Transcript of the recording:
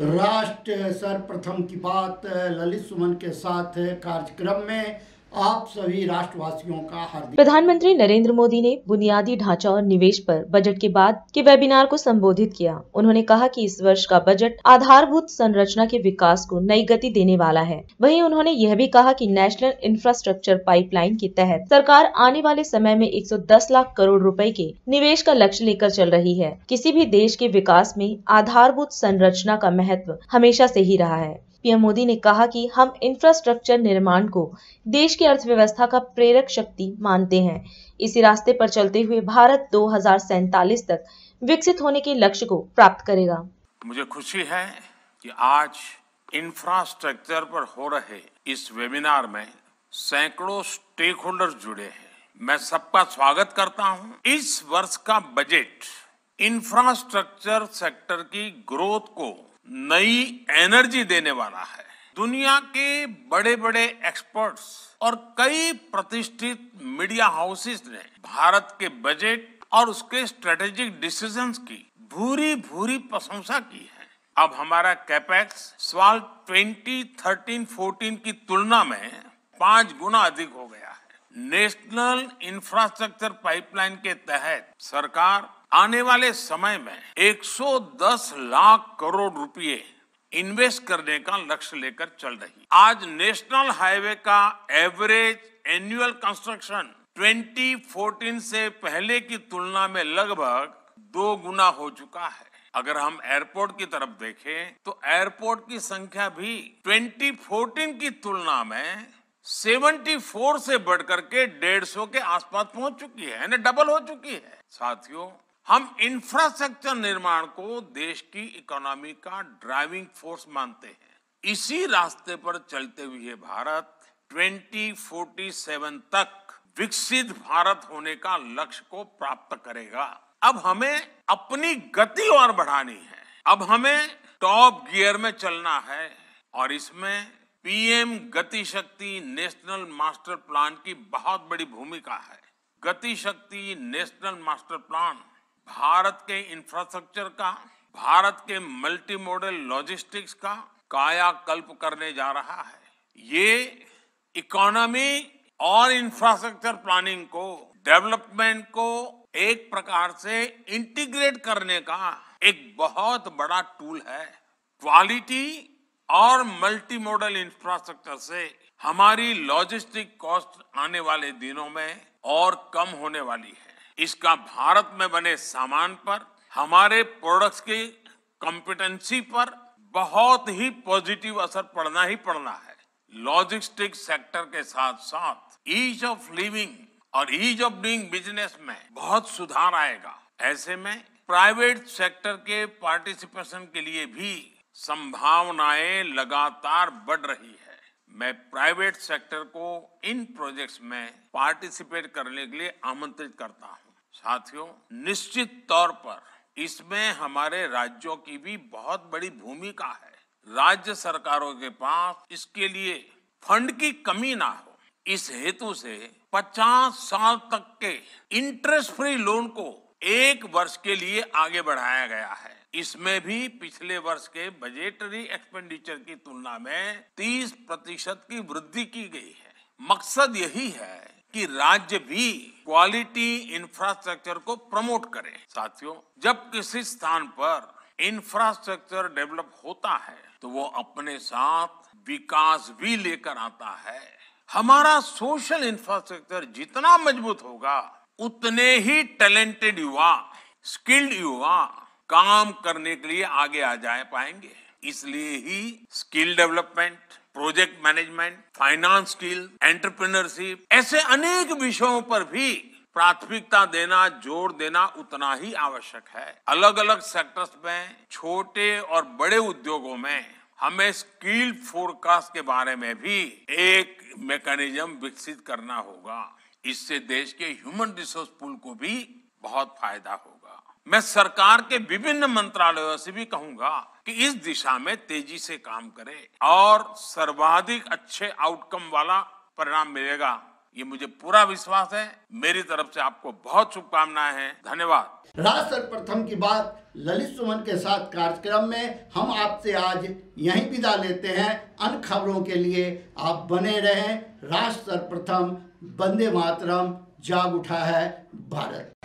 राष्ट्र सर्वप्रथम की बात ललित सुमन के साथ कार्यक्रम में आप सभी राष्ट्रवासियों का हार्दिक प्रधानमंत्री नरेंद्र मोदी ने बुनियादी ढांचा और निवेश पर बजट के बाद के वेबिनार को संबोधित किया। उन्होंने कहा कि इस वर्ष का बजट आधारभूत संरचना के विकास को नई गति देने वाला है। वहीं उन्होंने यह भी कहा कि नेशनल इंफ्रास्ट्रक्चर पाइपलाइन के तहत सरकार आने वाले समय में 110 लाख करोड़ रूपए के निवेश का लक्ष्य लेकर चल रही है। किसी भी देश के विकास में आधारभूत संरचना का महत्व हमेशा से ही रहा है। पीएम मोदी ने कहा कि हम इंफ्रास्ट्रक्चर निर्माण को देश की अर्थव्यवस्था का प्रेरक शक्ति मानते हैं। इसी रास्ते पर चलते हुए भारत दो तक विकसित होने के लक्ष्य को प्राप्त करेगा। मुझे खुशी है कि आज इंफ्रास्ट्रक्चर पर हो रहे इस वेबिनार में सैकड़ों स्टेक होल्डर जुड़े हैं। मैं सबका स्वागत करता हूँ। इस वर्ष का बजट इंफ्रास्ट्रक्चर सेक्टर की ग्रोथ को नई एनर्जी देने वाला है। दुनिया के बड़े बड़े एक्सपर्ट्स और कई प्रतिष्ठित मीडिया हाउसेस ने भारत के बजट और उसके स्ट्रेटेजिक डिसीजंस की भूरी भूरी प्रशंसा की है। अब हमारा कैपेक्स साल 2013-14 की तुलना में पाँच गुना अधिक हो गया है। नेशनल इंफ्रास्ट्रक्चर पाइपलाइन के तहत सरकार आने वाले समय में 110 लाख करोड़ रुपए इन्वेस्ट करने का लक्ष्य लेकर चल रही आज नेशनल हाईवे का एवरेज एनुअल कंस्ट्रक्शन 2014 से पहले की तुलना में लगभग दो गुना हो चुका है। अगर हम एयरपोर्ट की तरफ़ देखें तो एयरपोर्ट की संख्या भी 2014 की तुलना में 74 से बढ़कर के 150 के आसपास पहुँच चुकी है, यानी डबल हो चुकी है। साथियों, हम इंफ्रास्ट्रक्चर निर्माण को देश की इकोनॉमी का ड्राइविंग फोर्स मानते हैं। इसी रास्ते पर चलते हुए भारत 2047 तक विकसित भारत होने का लक्ष्य को प्राप्त करेगा। अब हमें अपनी गति और बढ़ानी है। अब हमें टॉप गियर में चलना है और इसमें पीएम गति शक्ति नेशनल मास्टर प्लान की बहुत बड़ी भूमिका है। Gati Shakti national master plan Bharat के इंफ्रास्ट्रक्चर का, भारत के मल्टी मॉडल लॉजिस्टिक्स का कायाकल्प करने जा रहा है। ये इकोनॉमी और इंफ्रास्ट्रक्चर प्लानिंग को डेवलपमेंट को एक प्रकार से इंटीग्रेट करने का एक बहुत बड़ा टूल है। क्वालिटी और मल्टी मॉडल इंफ्रास्ट्रक्चर से हमारी लॉजिस्टिक कॉस्ट आने वाले दिनों में और कम होने वाली है। इसका भारत में बने सामान पर, हमारे प्रोडक्ट्स की कॉम्पिटेंसी पर बहुत ही पॉजिटिव असर पड़ना ही पड़ना है। लॉजिस्टिक सेक्टर के साथ साथ ईज ऑफ़ लिविंग और ईज ऑफ़ डूइंग बिज़नेस में बहुत सुधार आएगा। ऐसे में प्राइवेट सेक्टर के पार्टिसिपेशन के लिए भी संभावनाएँ लगातार बढ़ रही है। मैं प्राइवेट सेक्टर को इन प्रोजेक्ट्स में पार्टिसिपेट करने के लिए आमंत्रित करता हूँ। साथियों, निश्चित तौर पर इसमें हमारे राज्यों की भी बहुत बड़ी भूमिका है। राज्य सरकारों के पास इसके लिए फंड की कमी ना हो। इस हेतु से 50 साल तक के इंटरेस्ट फ्री लोन को एक वर्ष के लिए आगे बढ़ाया गया है। इसमें भी पिछले वर्ष के बजटरी एक्सपेंडिचर की तुलना में 30 प्रतिशत की वृद्धि की गई है। मकसद यही है कि राज्य भी क्वालिटी इंफ्रास्ट्रक्चर को प्रमोट करे। साथियों, जब किसी स्थान पर इंफ्रास्ट्रक्चर डेवलप होता है तो वो अपने साथ विकास भी लेकर आता है। हमारा सोशल इंफ्रास्ट्रक्चर जितना मज़बूत होगा, उतने ही टैलेंटेड युवा स्किल्ड युवा काम करने के लिए आगे आ जाए पाएँगे। इसलिए ही skill development, project management, finance skill, entrepreneurship, ऐसे अनेक विषयों पर भी प्राथमिकता देना, ज़ोर देना उतना ही आवश्यक है। अलग अलग सेक्टर्स में, छोटे और बड़े उद्योगों में हमें स्किल फोरकास्ट के बारे में भी एक मैकेनिज्म विकसित करना होगा। इससे देश के ह्यूमन रिसोर्स पूल को भी बहुत फ़ायदा होगा। मैं सरकार के विभिन्न मंत्रालयों से भी कहूँगा कि इस दिशा में तेज़ी से काम करें और सर्वाधिक अच्छे आउटकम वाला परिणाम मिलेगा। ये मुझे पूरा विश्वास है। मेरी तरफ़ से आपको बहुत शुभकामनाएँ हैं। धन्यवाद। राष्ट्र सर्वप्रथम की बात ललित सुमन के साथ कार्यक्रम में हम आपसे आज यहीं विदा लेते हैं। अन्य खबरों के लिए आप बने रहें। राष्ट्र सर्वप्रथम वंदे मातरम। जाग उठा है भारत।